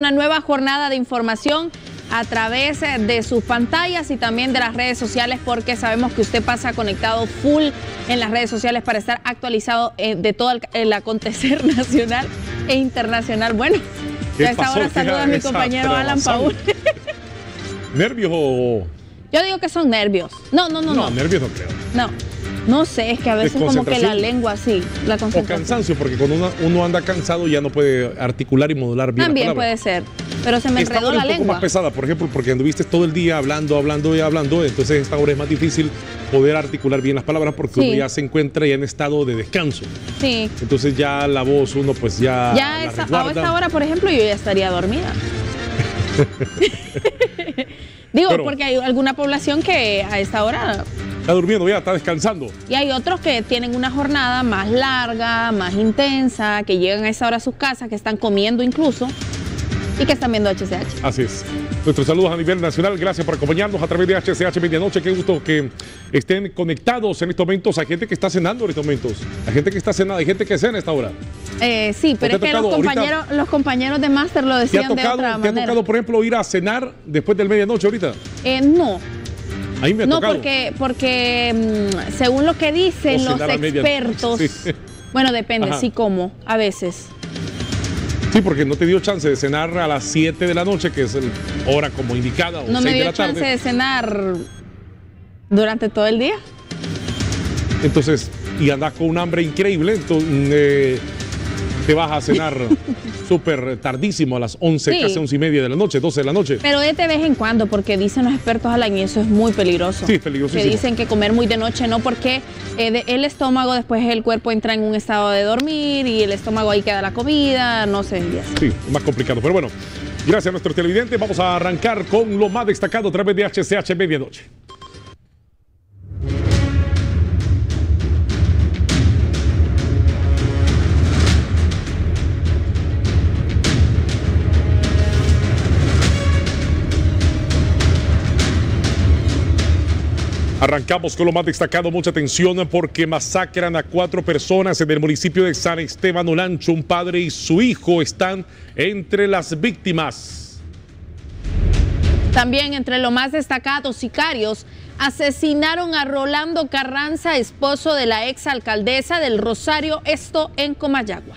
Una nueva jornada de información a través eh, de sus pantallas y también de las redes sociales porque sabemos que usted pasa conectado full en las redes sociales para estar actualizado eh, de todo el, acontecer nacional e internacional. Bueno, a esta hora saluda a mi compañero Alan Paul. ¿Nervios o...? Yo digo que son nervios. No, no, no, no. No, nervios no creo. No. No sé, es que a veces como que la lengua sí, la O cansancio, porque cuando uno, anda cansado ya no puede articular y modular bien También puede ser, pero se me enredó la lengua. un poco más pesada, por ejemplo, porque anduviste todo el día hablando, hablando y hablando, entonces esta hora es más difícil poder articular bien las palabras porque uno ya se encuentra ya en estado de descanso. Sí. Entonces ya la voz uno pues ya Ya a esta hora, por ejemplo, yo ya estaría dormida. Digo, porque hay alguna población que a esta hora Está durmiendo ya, está descansando. Y hay otros que tienen una jornada más larga, más intensa, que llegan a esa hora a sus casas, que están comiendo incluso y que están viendo HCH. Así es. Nuestros saludos a nivel nacional. Gracias por acompañarnos a través de HCH Medianoche. Qué gusto que estén conectados en estos momentos. Hay gente que está cenando en estos momentos. Hay gente que está cenando. Hay gente que cena a esta hora. Eh, sí, pero es que los compañeros, los compañeros de máster lo decían de otra manera. ¿Te ha tocado, por ejemplo, ir a cenar después del medianoche ahorita? Eh, no no, porque, porque mm, según lo que dicen los expertos, bueno, depende, sí como, a veces. Sí, porque no te dio chance de cenar a las 7 de la noche, que es la hora como indicada, o no me dio chance de cenar durante todo el día. Entonces, y andas con un hambre increíble, entonces eh, te vas a cenar súper tardísimo, a las 11, casi 11 y media de la noche, 12 de la noche. Pero de vez en cuando, porque dicen los expertos Alan, y eso es muy peligroso. Sí, peligroso. Que dicen que comer muy de noche no, porque eh, el estómago, después el cuerpo entra en un estado de dormir y el estómago ahí queda la comida, no sé. Sí, más complicado. Pero bueno, gracias a nuestros televidentes. Vamos a arrancar con lo más destacado a través de HCH Medianoche. Arrancamos con lo más destacado, mucha atención porque masacran a cuatro personas en el municipio de San Esteban Olancho. Un padre y su hijo están entre las víctimas. También entre lo más destacado, sicarios asesinaron a Rolando Carranza, esposo de la exalcaldesa del Rosario, esto en Comayagua.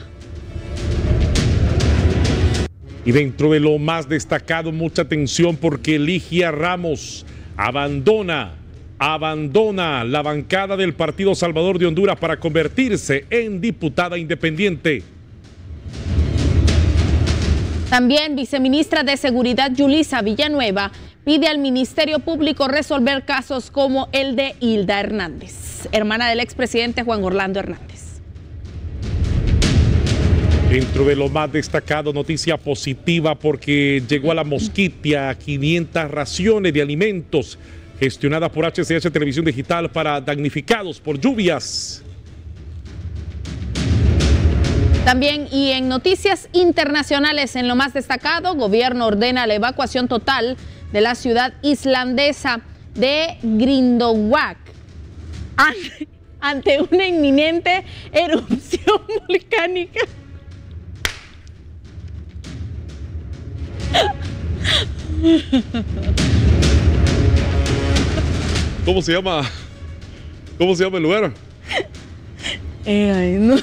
Y dentro de lo más destacado, mucha atención porque Ligia Ramos abandona abandona la bancada del Partido Salvador de Honduras para convertirse en diputada independiente. También viceministra de Seguridad Yulisa Villanueva pide al Ministerio Público resolver casos como el de Hilda Hernández, hermana del expresidente Juan Orlando Hernández. Dentro de lo más destacado, noticia positiva porque llegó a la mosquitia 500 raciones de alimentos gestionada por HCH Televisión Digital para damnificados por lluvias. También y en noticias internacionales, en lo más destacado, gobierno ordena la evacuación total de la ciudad islandesa de Grindowak ante una inminente erupción volcánica. ¿Cómo se llama? ¿Cómo se llama el lugar? Eh, ay, no.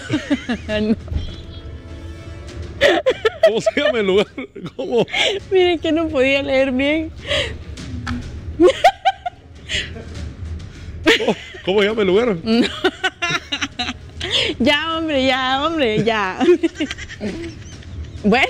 ¿Cómo se llama el lugar? ¿Cómo? Miren que no podía leer bien. ¿Cómo, se llama el lugar? Ya, hombre, ya, hombre, ya. bueno.